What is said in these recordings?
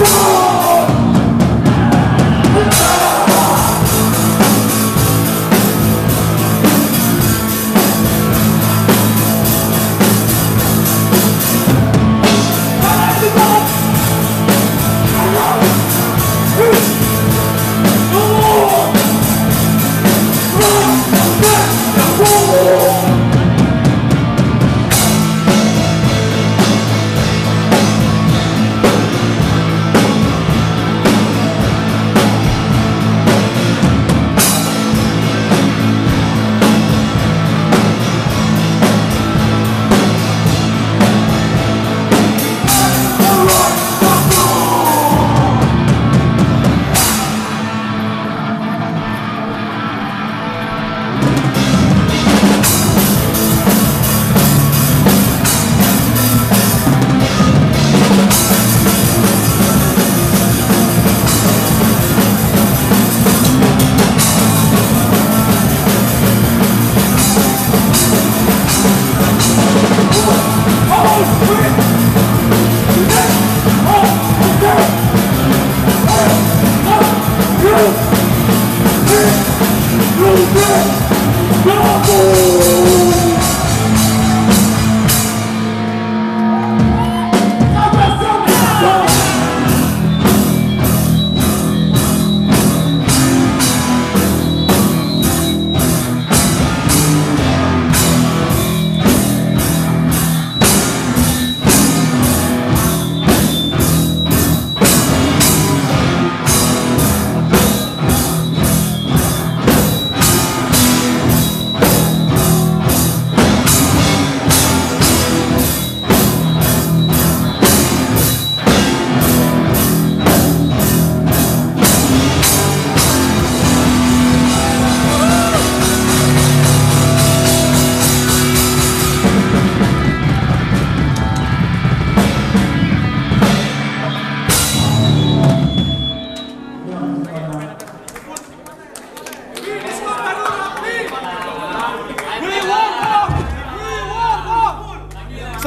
Oh.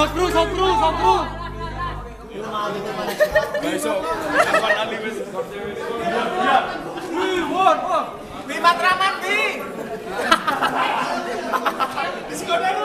Sopru, sopru, sopru. Besok kapan Ali Wih. Sekolah